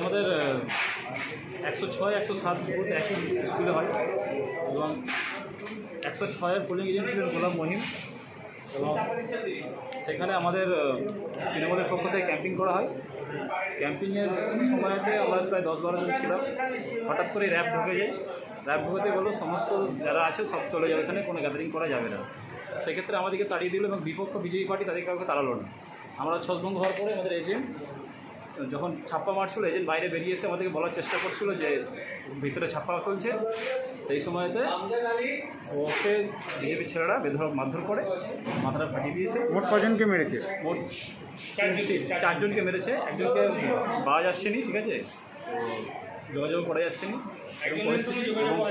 আমাদের একশো ছয়, একশো সাত বুথ একই স্কুলে হয় এবং একশো ছয়ের পোলিং এজেন্ট ছিলেন গোলাম মহিম এবং সেখানে আমাদের তৃণমূলের পক্ষ থেকে ক্যাম্পিং করা হয়। ক্যাম্পিংয়ের সময়তে আমরা প্রায় দশ বারো জন ছিলাম। হঠাৎ করে র্যাব ঢুকে যায়। র্যাব ঢুকতে বলল, সমস্ত যারা আছে সব চলে যাবে এখানে, কোনো গ্যাদারিং করা যাবে না। সেক্ষেত্রে আমাদেরকে তাড়িয়ে দিল এবং বিপক্ষ বিজেপি পার্টি তাদের কাউকে তাড়ালো না। আমরা ছদভঙ্গ হওয়ার পরে আমাদের এজেন্ট যখন ছাপ্পা মারছিল এজেন্ট বাইরে বেরিয়ে এসে আমাদেরকে বলার চেষ্টা করছিল যে ভিতরে ছাপ্পা চলছে। সেই সময়তে ওকে বিজেপি ছেলেরা বেধর মারধর করে মাথাটা ফাটিয়ে দিয়েছে। মোট কজনকে মেরেছে? মোট চারজনকে মেরেছে। একজনকে পাওয়া যাচ্ছে নি ঠিক আছে? যোগাযোগ করা যাচ্ছে নি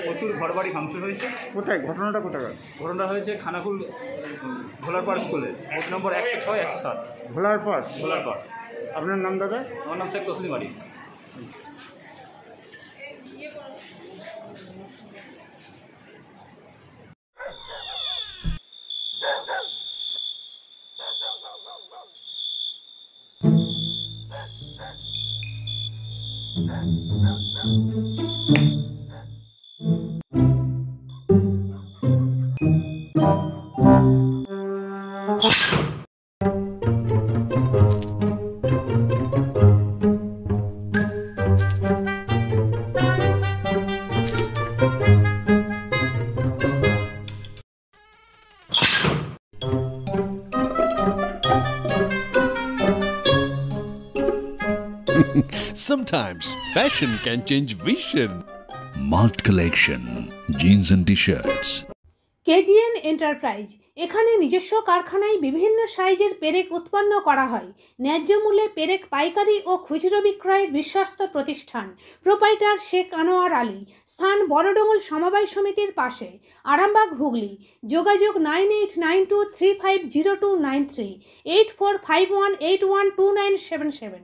প্রচুর ঘরবাড়ি ভাঙচুর হয়েছে। কোথায়? ঘটনাটা কোথায়? ঘটনাটা হয়েছে খানাকুল ভোলারপাড় স্কুলে। বুথ নম্বর একশো ছয় একশো সাত। ভোলার পর ভোলারপাড়। আপনার নাম দাদা? আমার নাম Sheikh Taslim Ali. Sometimes fashion can change vision. Malt Collection Jeans and T-shirts. KGN enterprise এখানে নিজস্ব কারখানায় বিভিন্ন সাইজের পেরেক উৎপন্ন করা হয়। ন্যায্য মূল্যে পেরেক পাইকারি ও খুচরো বিক্রয়ের বিশ্বস্ত প্রতিষ্ঠান। প্রোপাইটার শেখ আনোয়ার আলী স্থান বড়ডোঙ্গল সমবায় সমিতির পাশে। আরামবাগ হুগলি যোগাযোগ nine eight nine two three five zero two nine three eight four five one eight one two nine seven seven.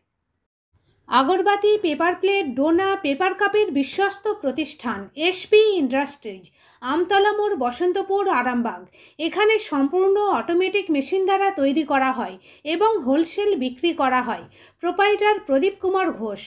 Agarbatti, paper plate, Dona, paper কাপের বিশ্বস্ত প্রতিষ্ঠান, এসপি ইন্ডাস্ট্রিজ, আমতলা মোড়, বসন্তপুর, আরামবাগ। এখানে সম্পূর্ণ অটোমেটিক মেশিন দ্বারা তৈরি করা হয় এবং হোলসেল বিক্রি করা হয়। প্রোপাইটার প্রদীপ কুমার ঘোষ।